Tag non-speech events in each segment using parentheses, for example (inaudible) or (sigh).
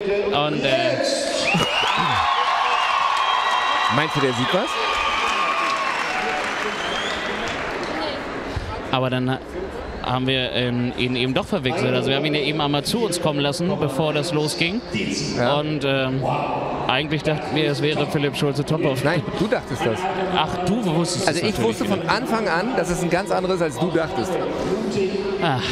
Und äh, (laughs) Meinst du, der sieht was? aber dann haben wir ähm, ihn eben doch verwechselt. Also wir haben ihn ja eben einmal zu uns kommen lassen, bevor das losging. Ja. Und ähm, eigentlich dachten wir, es wäre Philipp Schulze-Tophoff. Nein, du dachtest das. Ach, du wusstest Also ich wusste von Anfang an, dass es ein ganz anderes als du dachtest. Ach.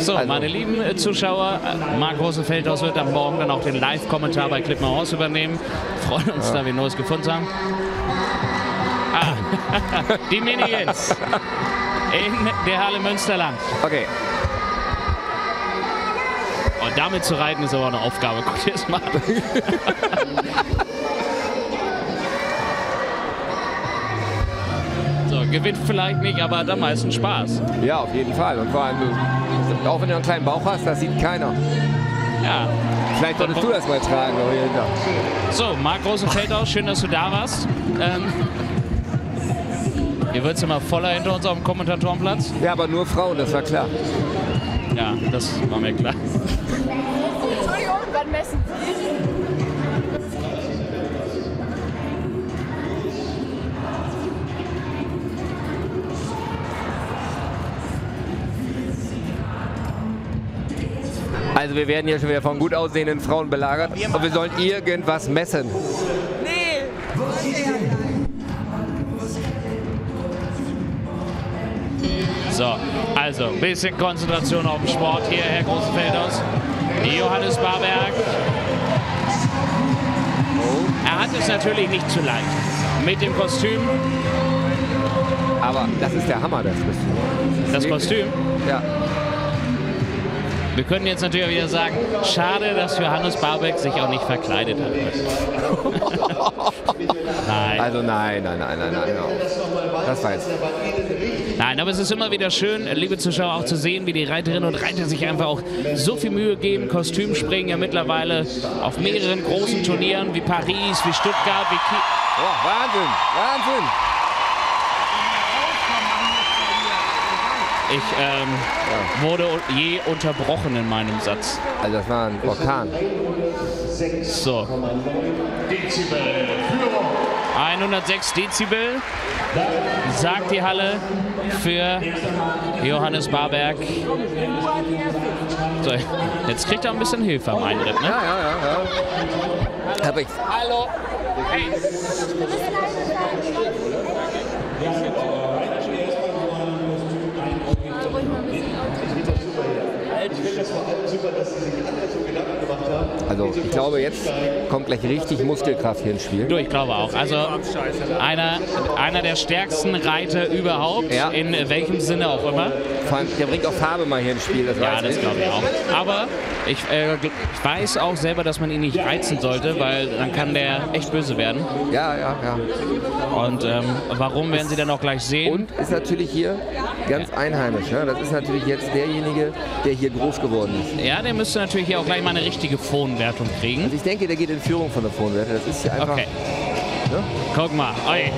So, Also. meine lieben äh, Zuschauer, äh, Marc Rosenfeldhaus wird am Morgen dann auch den Live-Kommentar bei Clip Haus übernehmen. Freuen uns, da wir Neues gefunden haben. Ah, (laughs) die Minions in der Halle Münsterland. Okay. Und damit zu reiten ist aber eine Aufgabe. Guck dir das mal an. (laughs) gewinnt vielleicht nicht, aber hat am meisten Spaß. Ja, auf jeden Fall. Und vor allem, auch wenn du einen kleinen Bauch hast, das sieht keiner. Ja. Vielleicht solltest du das mal tragen. aber hier hinter. So, Marc Rosenfeldhaus, schön, dass du da warst. Ähm, hier wird es immer voller hinter uns auf dem Kommentatorenplatz. Ja, aber nur Frauen, das war klar. Ja, das war mir klar. Entschuldigung, wann messen Sie? Also wir werden hier schon wieder von gut aussehenden Frauen belagert und wir sollen irgendwas messen. So, also ein bisschen Konzentration auf den Sport hier, Herr Großenfeldhaus. Johannes Barberg. Er hat es natürlich nicht zu leicht. Mit dem Kostüm, Aber das ist der Hammer, das Kostüm. das Kostüm. Ja. Wir können jetzt natürlich auch wieder sagen, schade, dass Johannes Barberg sich auch nicht verkleidet hat. (laughs) Nein. Also nein, nein, nein, nein, nein. Das war jetzt. Nein, aber es ist immer wieder schön, liebe Zuschauer, auch zu sehen, wie die Reiterinnen und Reiter sich einfach auch so viel Mühe geben. Kostüm springen ja mittlerweile auf mehreren großen Turnieren wie Paris, wie Stuttgart, wie Kiel. Oh, Wahnsinn, Wahnsinn. Ich ähm, wurde je unterbrochen in meinem Satz. Also das war ein Orkan. So. 106 Dezibel, sagt die Halle für Johannes Barberg. So, jetzt kriegt er ein bisschen Hilfe am Eintritt, ne? Ja, ja, ja. ja. Aber ich, Hallo. Also ich glaube, jetzt kommt gleich richtig Muskelkraft hier ins Spiel. Du, ich glaube auch. Also einer, einer der stärksten Reiter überhaupt, Ja. in welchem Sinne auch immer. Vor allem, der bringt auch Farbe mal hier ins Spiel. Das Ja, das glaube ich auch. Aber ich, äh, ich weiß auch selber, dass man ihn nicht reizen sollte, weil dann kann der echt böse werden. Ja, ja, ja. Und ähm, warum werden Sie dann auch gleich sehen? Und ist natürlich hier ganz einheimisch. Ne? Das ist natürlich jetzt derjenige, der hier groß geworden ist. Ja, der müsste natürlich hier auch gleich mal eine richtige Phonenwertung kriegen. Also ich denke, der geht in Führung von der Vorwerte. Das ist hier einfach. Okay. Ne? Guck mal. Oi.